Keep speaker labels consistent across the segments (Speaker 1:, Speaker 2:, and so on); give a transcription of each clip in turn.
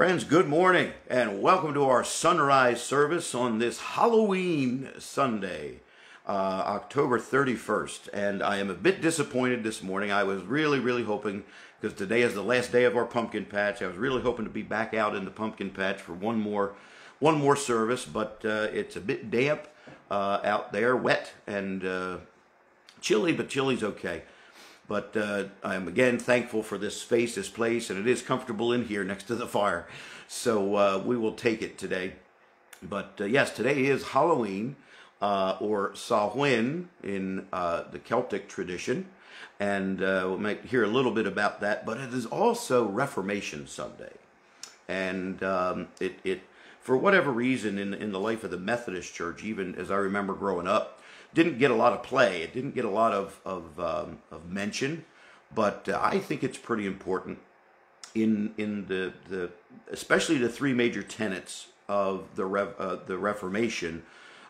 Speaker 1: Friends, good morning and welcome to our sunrise service on this Halloween Sunday, uh, October 31st. And I am a bit disappointed this morning. I was really, really hoping, because today is the last day of our pumpkin patch, I was really hoping to be back out in the pumpkin patch for one more, one more service, but uh, it's a bit damp uh, out there, wet and uh, chilly, but chilly's okay. But uh, I'm again thankful for this space, this place, and it is comfortable in here next to the fire. So uh, we will take it today. But uh, yes, today is Halloween, uh, or Samhain in uh, the Celtic tradition. And uh, we might hear a little bit about that. But it is also Reformation Sunday. And um, it, it, for whatever reason, in, in the life of the Methodist Church, even as I remember growing up, didn't get a lot of play. It didn't get a lot of of, um, of mention, but uh, I think it's pretty important in in the the especially the three major tenets of the Rev, uh, the Reformation.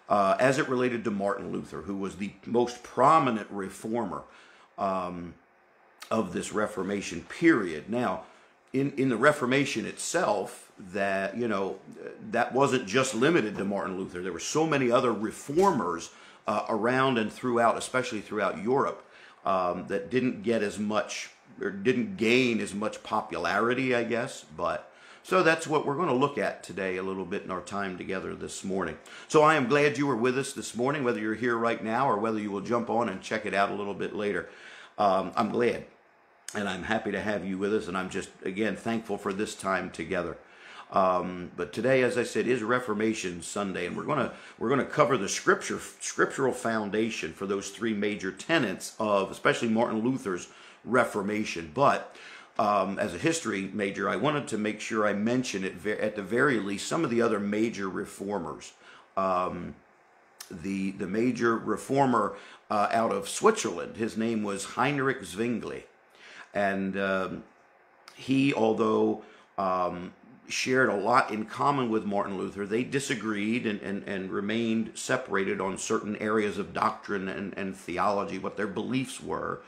Speaker 1: Uh, as it related to Martin Luther, who was the most prominent reformer um, of this Reformation period. Now, in, in the Reformation itself, that you know that wasn't just limited to Martin Luther. There were so many other reformers uh, around and throughout, especially throughout Europe, um, that didn't get as much or didn't gain as much popularity, I guess. But so that's what we're going to look at today a little bit in our time together this morning. So I am glad you were with us this morning, whether you're here right now or whether you will jump on and check it out a little bit later. Um, I'm glad and I'm happy to have you with us, and I'm just again thankful for this time together. Um, but today, as I said, is Reformation Sunday, and we're gonna we're gonna cover the scripture scriptural foundation for those three major tenets of especially Martin Luther's Reformation. But um, as a history major, I wanted to make sure I mention it at the very least some of the other major reformers. Um, the the major reformer uh, out of Switzerland, his name was Heinrich Zwingli, and um, he, although um, shared a lot in common with Martin Luther. They disagreed and, and, and remained separated on certain areas of doctrine and, and theology, what their beliefs were,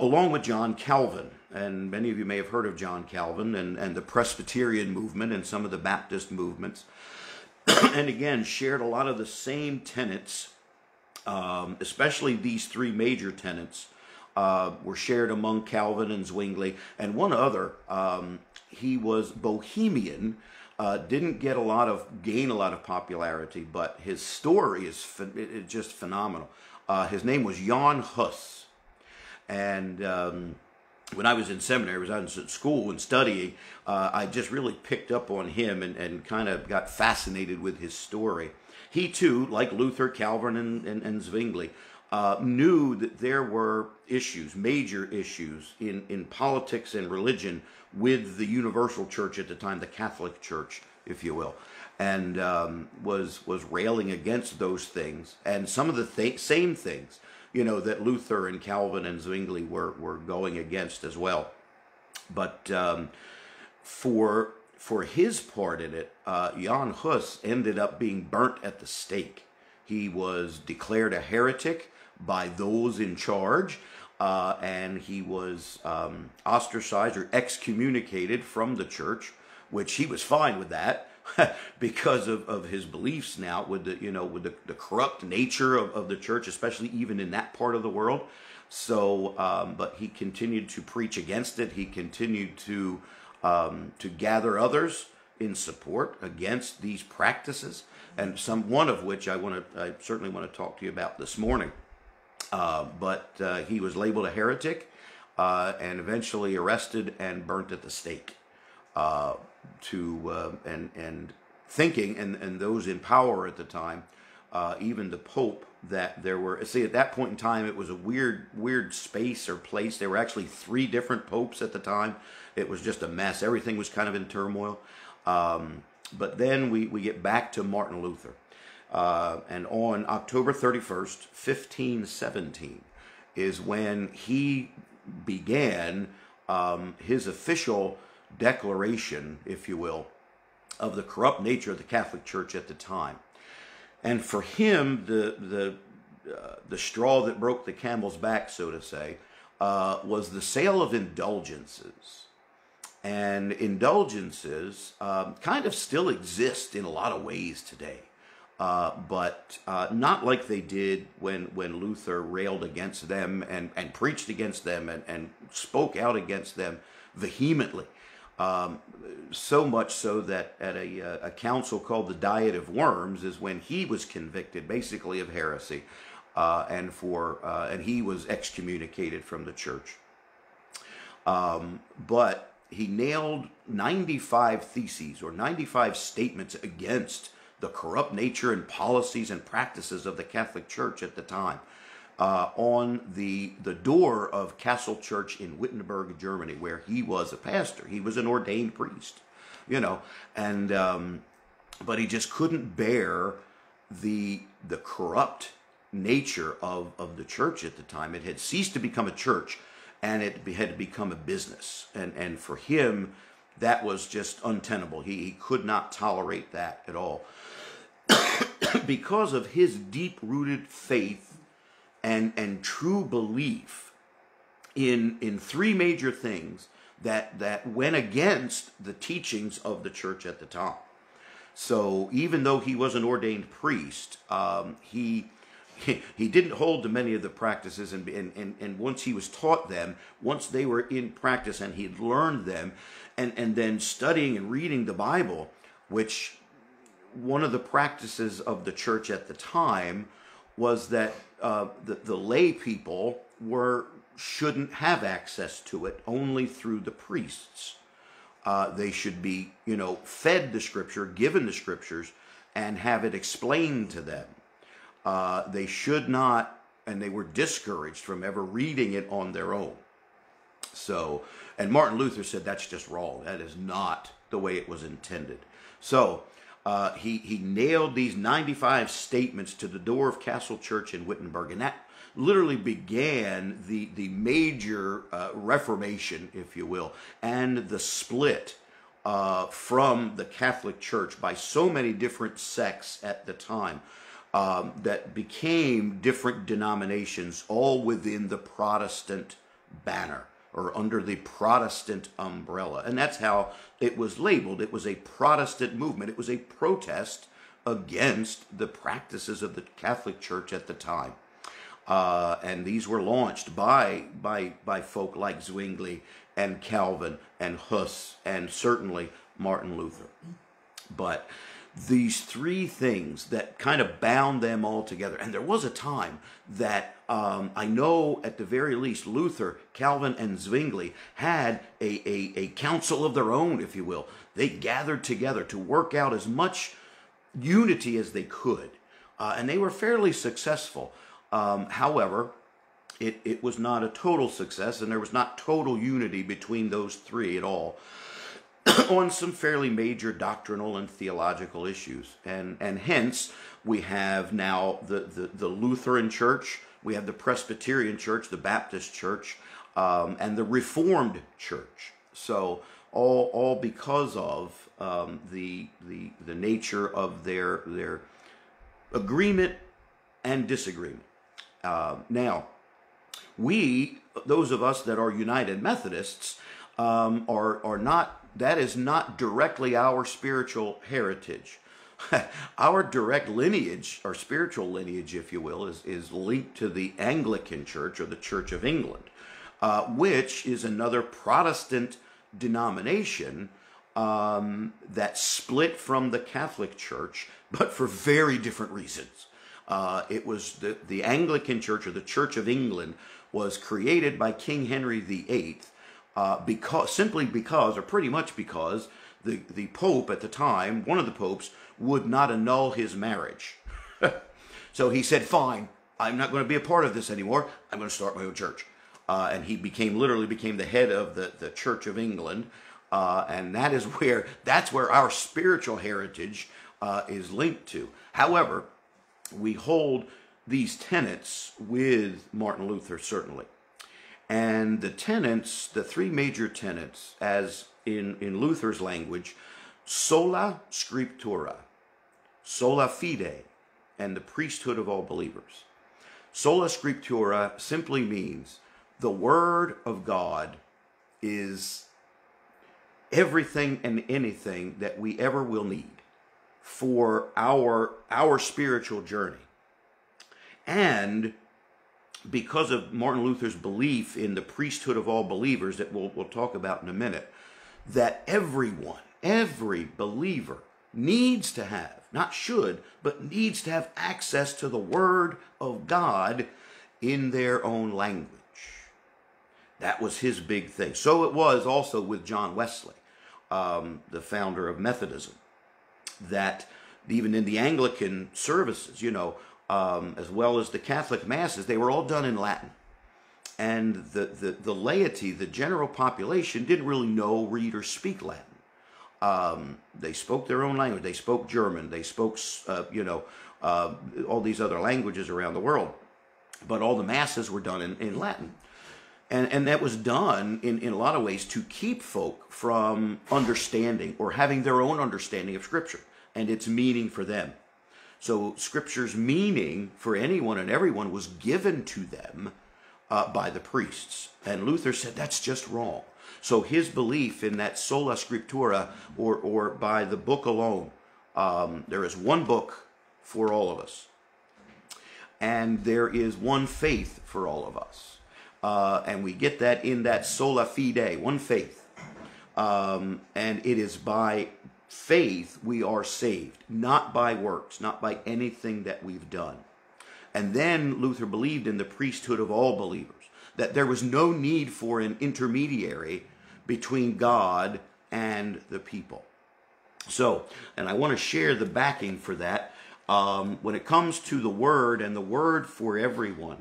Speaker 1: along with John Calvin. And many of you may have heard of John Calvin and, and the Presbyterian movement and some of the Baptist movements. and again, shared a lot of the same tenets, um, especially these three major tenets. Uh, were shared among Calvin and Zwingli, and one other um, he was bohemian. Uh, didn't get a lot of gain a lot of popularity, but his story is ph- just phenomenal. Uh, his name was Jan Hus, and um, when I was in seminary, I was in school and studying, uh, I just really picked up on him and, and kind of got fascinated with his story. He too, like Luther, Calvin, and, and, and Zwingli, uh, knew that there were issues, major issues in, in politics and religion with the universal church at the time, the Catholic Church, if you will, and um, was was railing against those things and some of the th- same things, you know, that Luther and Calvin and Zwingli were were going against as well. But um, for for his part in it, uh, Jan Hus ended up being burnt at the stake. He was declared a heretic by those in charge. Uh, and he was um, ostracized or excommunicated from the church, which he was fine with that because of, of his beliefs now with the you know with the, the corrupt nature of, of the church, especially even in that part of the world. So, um, but he continued to preach against it. He continued to um, to gather others in support against these practices, and some one of which I want to I certainly want to talk to you about this morning. Uh, but uh, he was labeled a heretic uh, and eventually arrested and burnt at the stake. Uh, to uh, and and thinking and and those in power at the time, even the Pope, that there were see at that point in time it was a weird weird space or place. There were actually three different popes at the time. It was just a mess. Everything was kind of in turmoil. Um, but then we, we get back to Martin Luther. Uh, and on October 31st, 1517, is when he began um, his official declaration, if you will, of the corrupt nature of the Catholic Church at the time. And for him, the, the, uh, the straw that broke the camel's back, so to say, uh, was the sale of indulgences. and indulgences um, kind of still exist in a lot of ways today. Uh, but uh, not like they did when, when Luther railed against them and, and preached against them and, and spoke out against them vehemently. Um, so much so that at a, uh, a council called the Diet of Worms is when he was convicted basically of heresy uh, and for uh, and he was excommunicated from the church. Um, but he nailed 95 theses or 95 statements against the corrupt nature and policies and practices of the Catholic Church at the time uh, on the the door of Castle Church in Wittenberg, Germany, where he was a pastor. He was an ordained priest, you know, and um, but he just couldn't bear the the corrupt nature of of the church at the time. It had ceased to become a church, and it had to become a business. And and for him, that was just untenable. He he could not tolerate that at all. because of his deep rooted faith and, and true belief in, in three major things that, that went against the teachings of the church at the time. So even though he was an ordained priest, um, he, he, didn't hold to many of the practices, and, and, and, and once he was taught them, once they were in practice and he had learned them, and, and then studying and reading the Bible, which one of the practices of the church at the time was that uh, the, the lay people were shouldn't have access to it only through the priests. Uh, they should be, you know, fed the scripture, given the scriptures, and have it explained to them. Uh, they should not, and they were discouraged from ever reading it on their own. So, and Martin Luther said that's just wrong. That is not the way it was intended. So, uh, he, he nailed these 95 statements to the door of Castle Church in Wittenberg. And that literally began the, the major uh, Reformation, if you will, and the split uh, from the Catholic Church by so many different sects at the time. Um, that became different denominations, all within the Protestant banner or under the Protestant umbrella. And that's how it was labeled. It was a Protestant movement, it was a protest against the practices of the Catholic Church at the time. Uh, and these were launched by, by, by folk like Zwingli and Calvin and Huss and certainly Martin Luther. But these three things that kind of bound them all together. And there was a time that um, I know at the very least Luther, Calvin, and Zwingli had a, a, a council of their own, if you will. They gathered together to work out as much unity as they could. Uh, and they were fairly successful. Um, however, it, it was not a total success, and there was not total unity between those three at all. on some fairly major doctrinal and theological issues. And, and hence, we have now the, the, the Lutheran Church, we have the Presbyterian Church, the Baptist Church, um, and the Reformed Church. So, all, all because of um, the, the, the nature of their, their agreement and disagreement. Uh, now, we, those of us that are United Methodists, um, are, are not that is not directly our spiritual heritage. our direct lineage, our spiritual lineage, if you will, is, is linked to the Anglican Church or the Church of England, uh, which is another Protestant denomination um, that split from the Catholic Church, but for very different reasons. Uh, it was the, the Anglican Church or the Church of England was created by King Henry VIII uh, because simply because, or pretty much because, the, the Pope at the time, one of the popes, would not annul his marriage. so he said, fine, I'm not going to be a part of this anymore. I'm going to start my own church. Uh, and he became literally became the head of the, the Church of England. Uh, and that is where that's where our spiritual heritage uh, is linked to. However, we hold these tenets with Martin Luther certainly. And the tenets, the three major tenets, as in, in Luther's language, sola scriptura, sola fide, and the priesthood of all believers. Sola scriptura simply means the word of God is everything and anything that we ever will need for our our spiritual journey. And because of Martin Luther's belief in the priesthood of all believers that we'll, we'll talk about in a minute, that everyone, every believer needs to have, not should, but needs to have access to the Word of God in their own language. That was his big thing. So it was also with John Wesley, um, the founder of Methodism, that even in the Anglican services, you know, um, as well as the Catholic masses, they were all done in Latin. And the, the, the laity, the general population, didn't really know, read, or speak Latin. Um, they spoke their own language. They spoke German. They spoke, uh, you know, uh, all these other languages around the world. But all the masses were done in, in Latin. And, and that was done in, in a lot of ways to keep folk from understanding or having their own understanding of Scripture and its meaning for them. So Scripture's meaning for anyone and everyone was given to them uh, by the priests. And Luther said that's just wrong. So his belief in that sola scriptura, or, or by the book alone, um, there is one book for all of us. And there is one faith for all of us. Uh, and we get that in that sola fide, one faith. Um, and it is by faith we are saved, not by works, not by anything that we've done. And then Luther believed in the priesthood of all believers, that there was no need for an intermediary between God and the people. So, and I want to share the backing for that. Um, when it comes to the word and the word for everyone,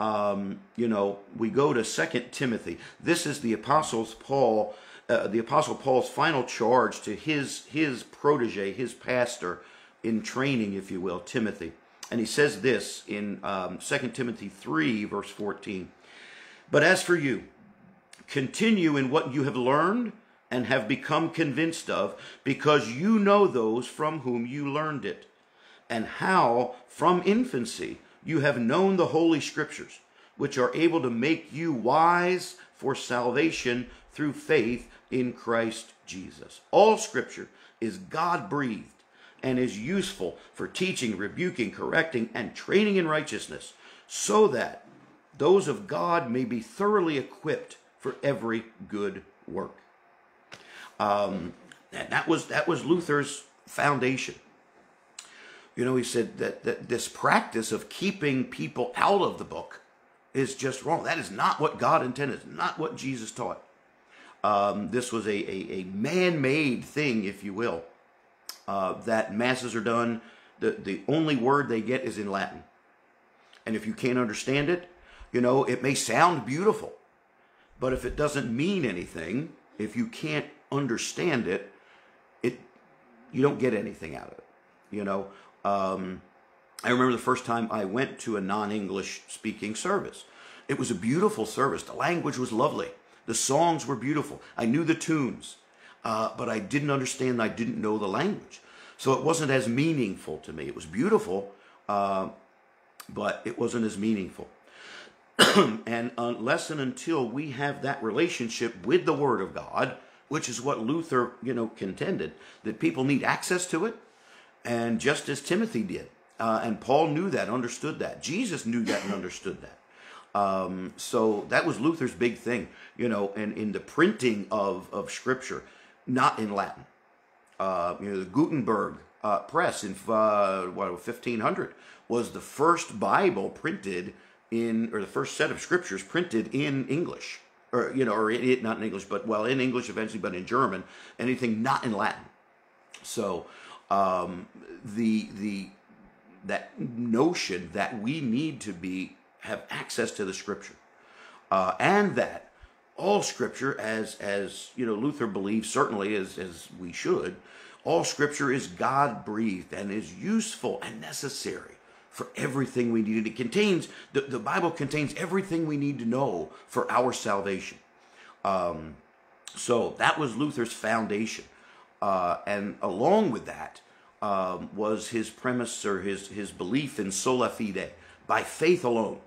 Speaker 1: um, you know, we go to Second Timothy. This is the Apostles Paul uh, the Apostle Paul's final charge to his, his protege, his pastor in training, if you will, Timothy. And he says this in um, 2 Timothy 3, verse 14. But as for you, continue in what you have learned and have become convinced of, because you know those from whom you learned it, and how from infancy you have known the Holy Scriptures, which are able to make you wise for salvation through faith in Christ Jesus. All scripture is God breathed and is useful for teaching, rebuking, correcting, and training in righteousness, so that those of God may be thoroughly equipped for every good work. Um, and that was that was Luther's foundation. You know, he said that, that this practice of keeping people out of the book is just wrong. That is not what God intended. Not what Jesus taught. Um, this was a, a, a man-made thing, if you will, uh, that masses are done. The, the only word they get is in Latin. And if you can't understand it, you know, it may sound beautiful, but if it doesn't mean anything, if you can't understand it, it you don't get anything out of it. You know, um, I remember the first time I went to a non-English speaking service. It was a beautiful service. The language was lovely. The songs were beautiful. I knew the tunes, uh, but I didn't understand. I didn't know the language. So it wasn't as meaningful to me. It was beautiful, uh, but it wasn't as meaningful. and unless and until we have that relationship with the Word of God, which is what Luther, you know, contended, that people need access to it, and just as Timothy did, uh, and Paul knew that, understood that, Jesus knew that and understood that. Um, so that was Luther's big thing, you know, and in the printing of, of scripture, not in Latin. Uh, you know, the Gutenberg uh, press in uh, what 1500 was the first Bible printed in, or the first set of scriptures printed in English, or you know, or it, not in English, but well, in English eventually, but in German. Anything not in Latin. So um, the the that notion that we need to be have access to the scripture. Uh, and that all scripture, as, as you know, Luther believes, certainly as, as we should, all scripture is God breathed and is useful and necessary for everything we need. It contains, the, the Bible contains everything we need to know for our salvation. Um, so that was Luther's foundation. Uh, and along with that um, was his premise or his, his belief in sola fide, by faith alone.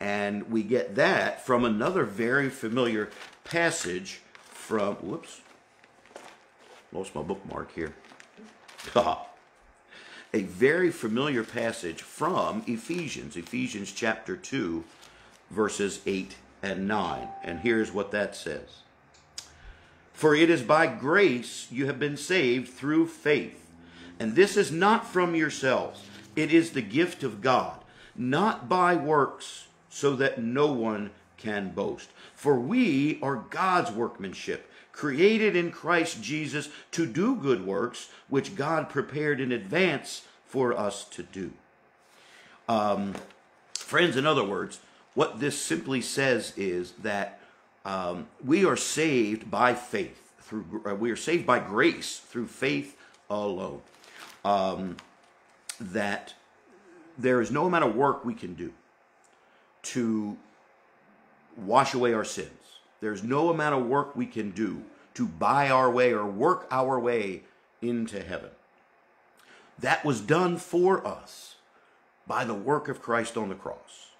Speaker 1: And we get that from another very familiar passage from, whoops, lost my bookmark here. a very familiar passage from Ephesians, Ephesians chapter 2, verses 8 and 9. And here's what that says For it is by grace you have been saved through faith. And this is not from yourselves, it is the gift of God, not by works, so that no one can boast. For we are God's workmanship, created in Christ Jesus to do good works, which God prepared in advance for us to do. Um, friends, in other words, what this simply says is that um, we are saved by faith through uh, we are saved by grace through faith alone. Um, that there is no amount of work we can do to wash away our sins. There's no amount of work we can do to buy our way or work our way into heaven. That was done for us by the work of Christ on the cross.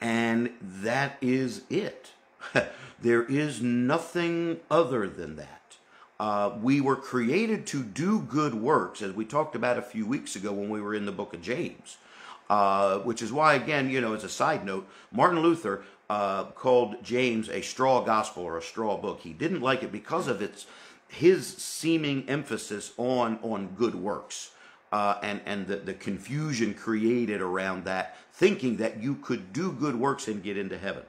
Speaker 1: And that is it. there is nothing other than that. Uh, we were created to do good works, as we talked about a few weeks ago when we were in the book of James. Uh, which is why, again, you know, as a side note, Martin Luther uh, called James a straw gospel or a straw book. He didn't like it because of its his seeming emphasis on on good works uh, and and the, the confusion created around that, thinking that you could do good works and get into heaven.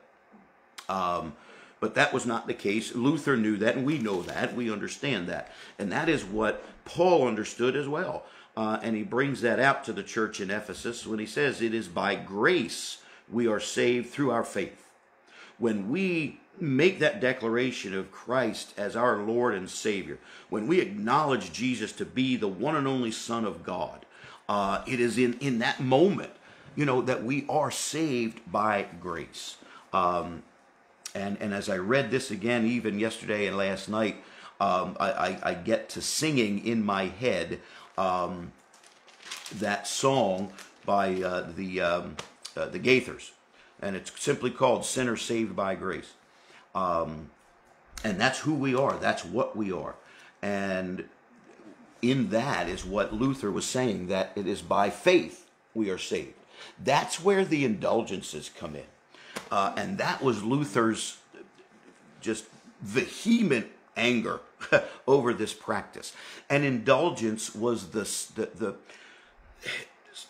Speaker 1: Um, but that was not the case. Luther knew that, and we know that. We understand that. And that is what Paul understood as well. Uh, and he brings that out to the church in Ephesus when he says, It is by grace we are saved through our faith when we make that declaration of Christ as our Lord and Savior, when we acknowledge Jesus to be the one and only Son of God, uh, it is in, in that moment, you know, that we are saved by grace. Um, and, and as I read this again, even yesterday and last night, um, I, I, I, get to singing in my head um, that song by uh, the, um, uh, the Gaithers and it's simply called "Sinner Saved by Grace. Um, and that's who we are. That's what we are. And in that is what Luther was saying that it is by faith we are saved. That's where the indulgences come in. Uh, and that was Luther's just vehement anger over this practice. And indulgence was the, the,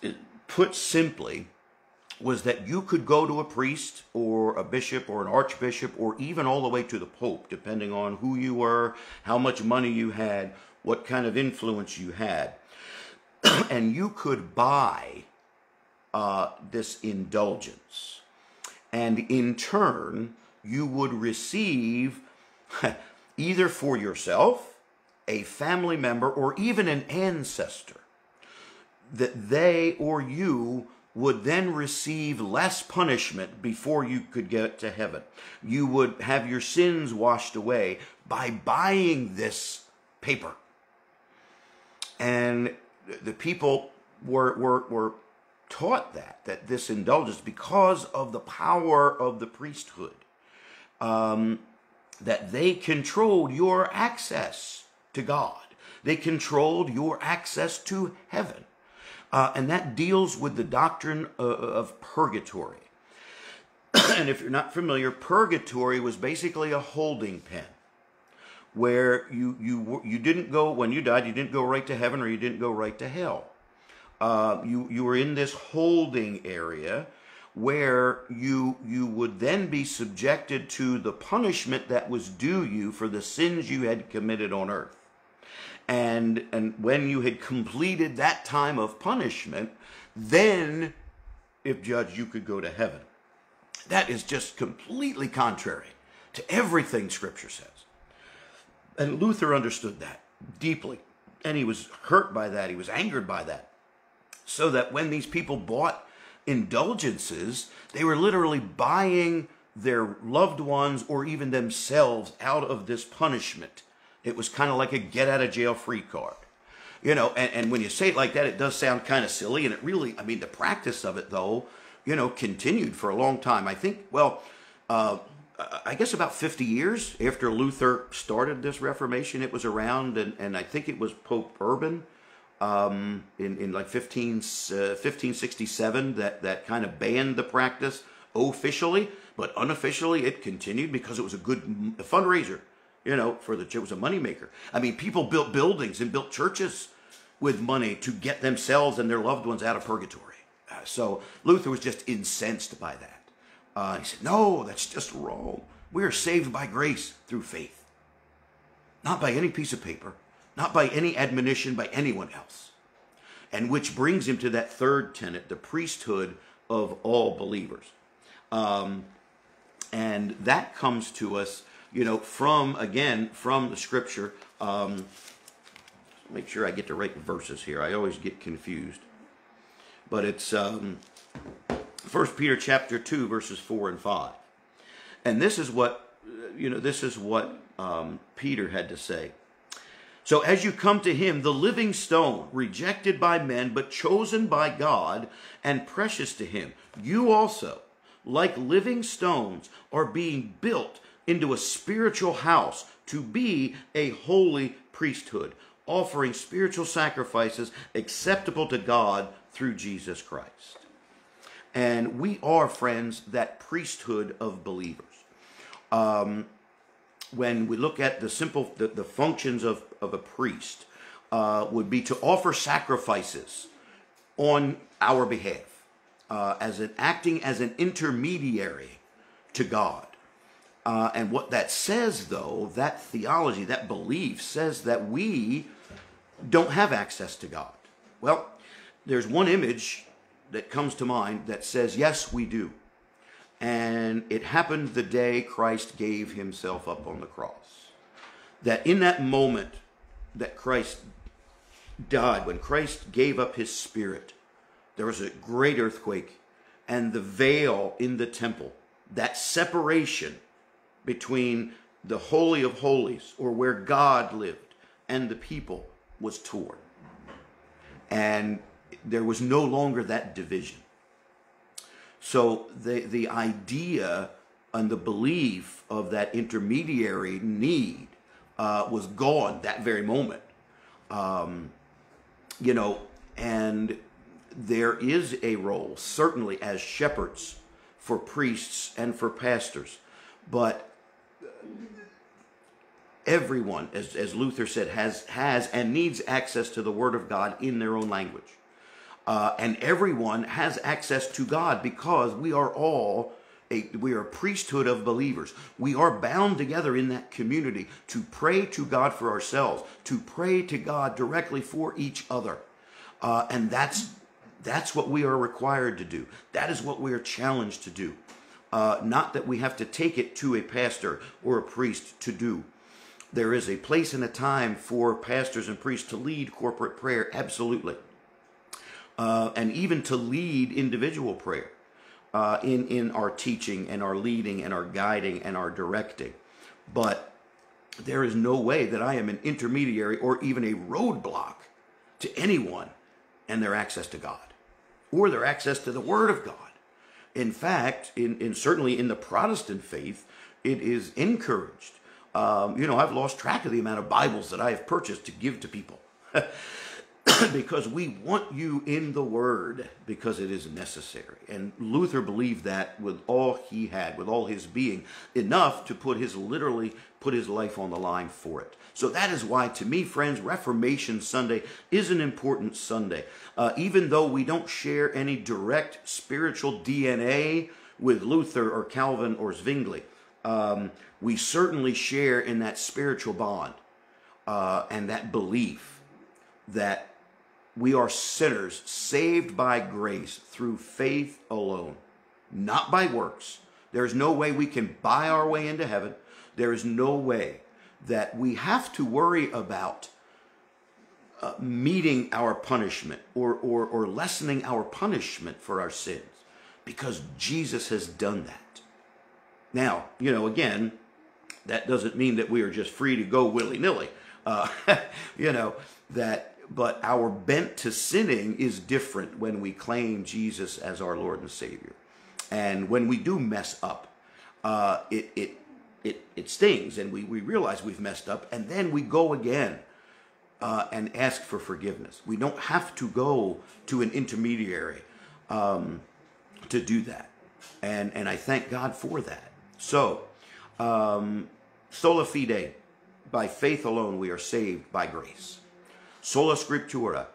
Speaker 1: the put simply, was that you could go to a priest or a bishop or an archbishop or even all the way to the pope, depending on who you were, how much money you had, what kind of influence you had. and you could buy uh, this indulgence. And in turn, you would receive either for yourself, a family member, or even an ancestor that they or you would then receive less punishment before you could get to heaven. You would have your sins washed away by buying this paper. And the people were, were, were taught that, that this indulgence, because of the power of the priesthood, um, that they controlled your access to God. They controlled your access to heaven. Uh, and that deals with the doctrine of, of purgatory. and if you're not familiar, purgatory was basically a holding pen where you, you, you didn't go, when you died, you didn't go right to heaven or you didn't go right to hell. Uh, you, you were in this holding area where you, you would then be subjected to the punishment that was due you for the sins you had committed on earth. And, and when you had completed that time of punishment, then, if judged, you could go to heaven. That is just completely contrary to everything Scripture says. And Luther understood that deeply. And he was hurt by that. He was angered by that. So that when these people bought indulgences, they were literally buying their loved ones or even themselves out of this punishment. It was kind of like a get out of jail free card. You know, and, and when you say it like that, it does sound kind of silly. And it really, I mean, the practice of it, though, you know, continued for a long time. I think, well, uh, I guess about 50 years after Luther started this Reformation, it was around, and, and I think it was Pope Urban um, in, in like 15, uh, 1567 that, that kind of banned the practice officially, but unofficially it continued because it was a good fundraiser, you know, for the church. it was a moneymaker. I mean, people built buildings and built churches with money to get themselves and their loved ones out of purgatory. Uh, so Luther was just incensed by that. Uh, he said, No, that's just wrong. We are saved by grace through faith, not by any piece of paper, not by any admonition by anyone else. And which brings him to that third tenet, the priesthood of all believers. Um, and that comes to us, you know, from, again, from the scripture. Um, make sure I get the right verses here. I always get confused. But it's um, 1 Peter chapter 2, verses 4 and 5. And this is what, you know, this is what um, Peter had to say. So as you come to him, the living stone, rejected by men, but chosen by God and precious to him, you also, like living stones, are being built into a spiritual house to be a holy priesthood, offering spiritual sacrifices acceptable to God through Jesus Christ. And we are, friends, that priesthood of believers. Um, when we look at the simple, the, the functions of, of a priest, uh, would be to offer sacrifices on our behalf, uh, as an acting as an intermediary to God. Uh, and what that says, though, that theology, that belief says that we don't have access to God. Well, there's one image that comes to mind that says, yes, we do. And it happened the day Christ gave himself up on the cross. That in that moment that Christ died, when Christ gave up his spirit, there was a great earthquake, and the veil in the temple, that separation between the Holy of Holies, or where God lived, and the people, was torn. And there was no longer that division. So the, the idea and the belief of that intermediary need uh, was gone that very moment. Um, you know, and there is a role, certainly as shepherds, for priests and for pastors. But everyone, as, as Luther said, has, has and needs access to the Word of God in their own language. Uh, and everyone has access to God because we are all a, we are a priesthood of believers. We are bound together in that community to pray to God for ourselves, to pray to God directly for each other. Uh, and that's that's what we are required to do. That is what we are challenged to do. Uh, not that we have to take it to a pastor or a priest to do. There is a place and a time for pastors and priests to lead corporate prayer, absolutely. Uh, and even to lead individual prayer uh, in, in our teaching and our leading and our guiding and our directing. But there is no way that I am an intermediary or even a roadblock to anyone and their access to God or their access to the Word of God. In fact, in, in certainly in the Protestant faith, it is encouraged um, you know, I've lost track of the amount of Bibles that I have purchased to give to people. because we want you in the Word because it is necessary. And Luther believed that with all he had, with all his being, enough to put his literally put his life on the line for it. So that is why, to me, friends, Reformation Sunday is an important Sunday. Uh, even though we don't share any direct spiritual DNA with Luther or Calvin or Zwingli, um, we certainly share in that spiritual bond uh, and that belief that we are sinners saved by grace through faith alone, not by works. There's no way we can buy our way into heaven. There is no way that we have to worry about uh, meeting our punishment or, or, or lessening our punishment for our sins because Jesus has done that. Now, you know, again, that doesn't mean that we are just free to go willy nilly. Uh, you know, that, but our bent to sinning is different when we claim Jesus as our Lord and Savior. And when we do mess up, uh, it, it, it, it stings and we, we realize we've messed up and then we go again uh, and ask for forgiveness. We don't have to go to an intermediary um, to do that. And, and I thank God for that. So, um, sola fide, by faith alone we are saved by grace. Sola scriptura,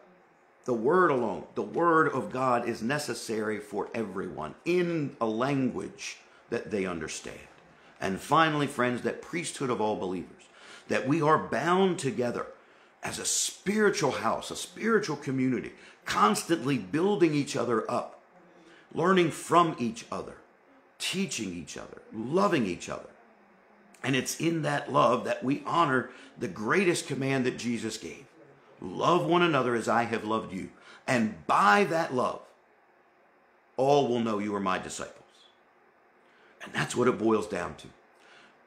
Speaker 1: the word alone, the word of God is necessary for everyone in a language that they understand. And finally, friends, that priesthood of all believers, that we are bound together as a spiritual house, a spiritual community, constantly building each other up, learning from each other, teaching each other, loving each other. And it's in that love that we honor the greatest command that Jesus gave love one another as I have loved you. And by that love, all will know you are my disciples. And that's what it boils down to.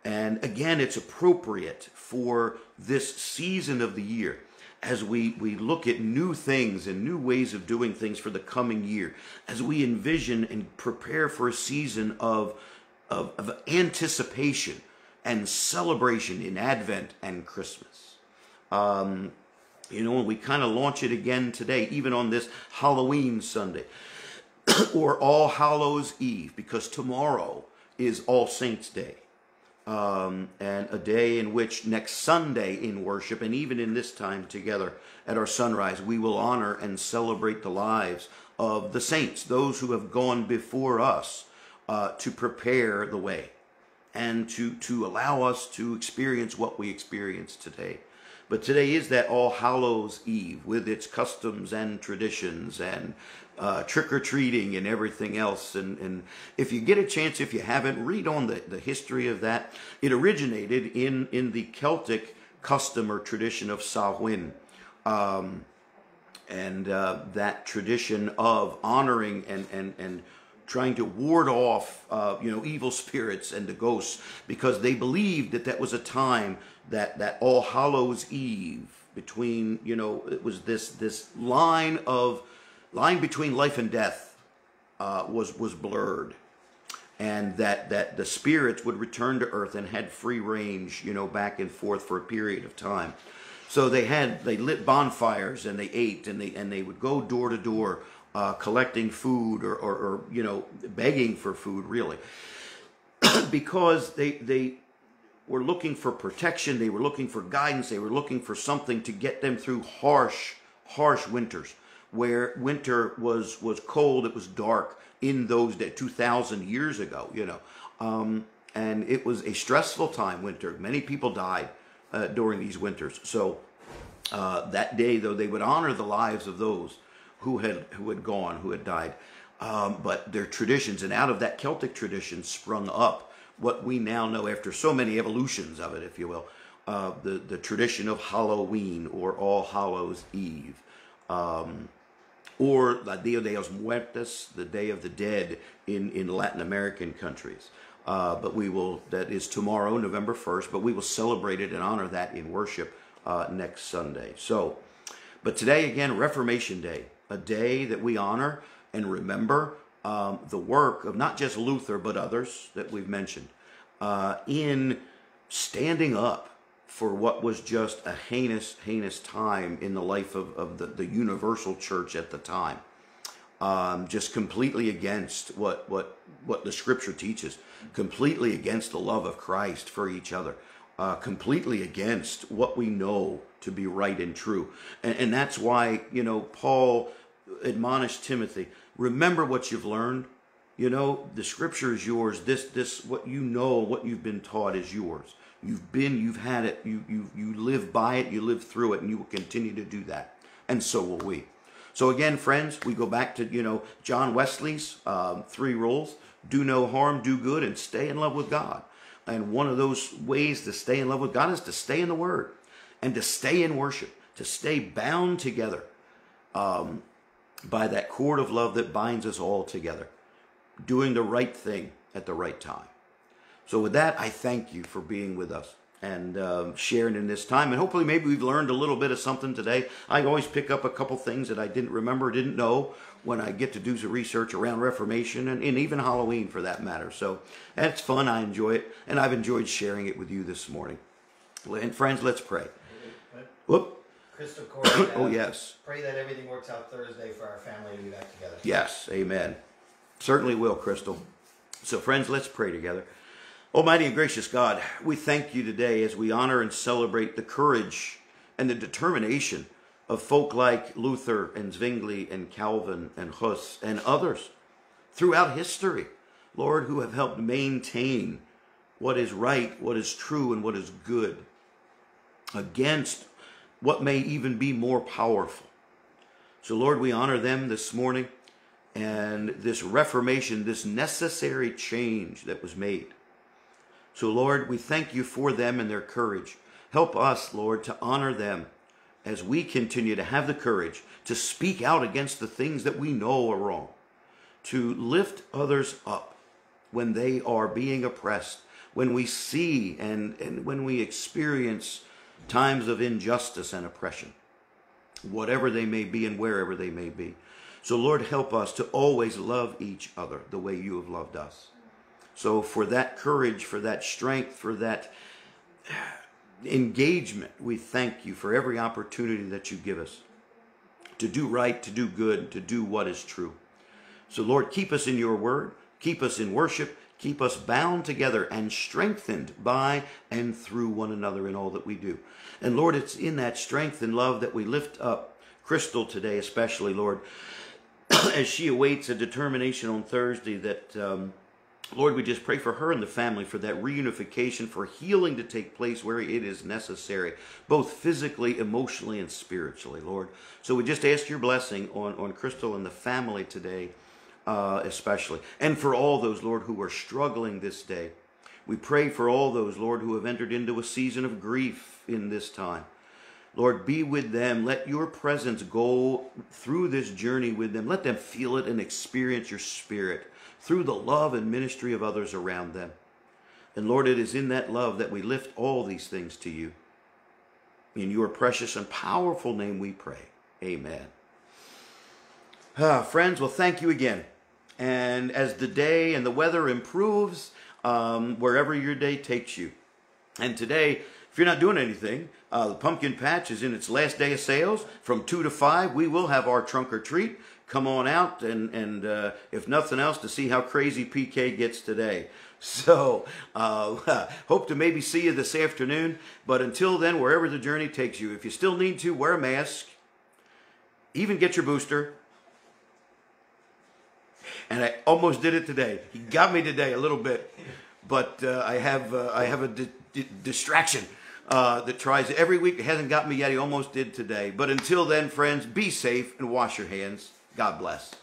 Speaker 1: And again, it's appropriate for this season of the year as we, we look at new things and new ways of doing things for the coming year, as we envision and prepare for a season of, of, of anticipation and celebration in Advent and Christmas. Um, you know, and we kind of launch it again today, even on this Halloween Sunday or All Hallows Eve, because tomorrow is All Saints Day um, and a day in which next Sunday in worship, and even in this time together at our sunrise, we will honor and celebrate the lives of the saints, those who have gone before us uh, to prepare the way and to, to allow us to experience what we experience today. But today is that All Hallows Eve with its customs and traditions and uh, trick or treating and everything else. And, and if you get a chance, if you haven't, read on the, the history of that. It originated in, in the Celtic custom or tradition of Samhain. Um, and uh, that tradition of honoring and, and, and trying to ward off, uh, you know, evil spirits and the ghosts because they believed that that was a time that, that All Hallows Eve between, you know, it was this, this line of line between life and death uh, was was blurred, and that that the spirits would return to earth and had free range, you know, back and forth for a period of time. So they had they lit bonfires and they ate and they and they would go door to door uh, collecting food or, or, or you know begging for food really because they they were looking for protection they were looking for guidance they were looking for something to get them through harsh harsh winters where winter was was cold, it was dark in those days, 2,000 years ago, you know. Um, and it was a stressful time, winter. Many people died uh, during these winters. So uh, that day, though, they would honor the lives of those who had who had gone, who had died. Um, but their traditions, and out of that Celtic tradition sprung up what we now know after so many evolutions of it, if you will, uh, the, the tradition of Halloween or All Hallows Eve. Um, or La Dia de los Muertos, the Day of the Dead in, in Latin American countries. Uh, but we will, that is tomorrow, November 1st, but we will celebrate it and honor that in worship uh, next Sunday. So, but today again, Reformation Day, a day that we honor and remember um, the work of not just Luther, but others that we've mentioned uh, in standing up for what was just a heinous, heinous time in the life of, of the, the universal church at the time. Um, just completely against what, what, what the scripture teaches, completely against the love of Christ for each other, uh, completely against what we know to be right and true. And, and that's why, you know, Paul admonished Timothy, remember what you've learned. You know, the scripture is yours. This, this, what you know, what you've been taught is yours. You've been, you've had it, you, you, you live by it, you live through it, and you will continue to do that. And so will we. So again, friends, we go back to, you know, John Wesley's um, three rules. Do no harm, do good, and stay in love with God. And one of those ways to stay in love with God is to stay in the Word and to stay in worship, to stay bound together um, by that cord of love that binds us all together, doing the right thing at the right time. So with that, I thank you for being with us and um, sharing in this time. And hopefully, maybe we've learned a little bit of something today. I always pick up a couple things that I didn't remember, didn't know, when I get to do some research around Reformation and, and even Halloween for that matter. So that's fun. I enjoy it, and I've enjoyed sharing it with you this morning. And friends, let's pray. Whoop.
Speaker 2: Crystal Court.
Speaker 1: oh yes.
Speaker 2: Pray that everything works out Thursday for our family to be back together.
Speaker 1: Yes. Amen. Certainly will, Crystal. So, friends, let's pray together. Almighty and gracious God, we thank you today as we honor and celebrate the courage and the determination of folk like Luther and Zwingli and Calvin and Hus and others throughout history, Lord, who have helped maintain what is right, what is true, and what is good against what may even be more powerful. So, Lord, we honor them this morning and this reformation, this necessary change that was made. So, Lord, we thank you for them and their courage. Help us, Lord, to honor them as we continue to have the courage to speak out against the things that we know are wrong, to lift others up when they are being oppressed, when we see and, and when we experience times of injustice and oppression, whatever they may be and wherever they may be. So, Lord, help us to always love each other the way you have loved us. So, for that courage, for that strength, for that engagement, we thank you for every opportunity that you give us to do right, to do good, to do what is true. So, Lord, keep us in your word, keep us in worship, keep us bound together and strengthened by and through one another in all that we do. And Lord, it's in that strength and love that we lift up Crystal today, especially, Lord, as she awaits a determination on Thursday that. Um, Lord, we just pray for her and the family for that reunification, for healing to take place where it is necessary, both physically, emotionally, and spiritually, Lord. So we just ask your blessing on, on Crystal and the family today, uh, especially. And for all those, Lord, who are struggling this day. We pray for all those, Lord, who have entered into a season of grief in this time. Lord, be with them. Let your presence go through this journey with them. Let them feel it and experience your spirit through the love and ministry of others around them. And Lord, it is in that love that we lift all these things to you. In your precious and powerful name we pray. Amen. Ah, friends, well, thank you again. And as the day and the weather improves, um, wherever your day takes you. And today, if you're not doing anything, uh, the pumpkin patch is in its last day of sales. From 2 to 5, we will have our trunk or treat come on out and, and uh, if nothing else, to see how crazy PK gets today. So, uh, hope to maybe see you this afternoon. But until then, wherever the journey takes you, if you still need to, wear a mask. Even get your booster. And I almost did it today. He got me today a little bit, but uh, I have uh, I have a di- di- distraction uh, that tries every week. It hasn't got me yet. He almost did today. But until then, friends, be safe and wash your hands. God bless.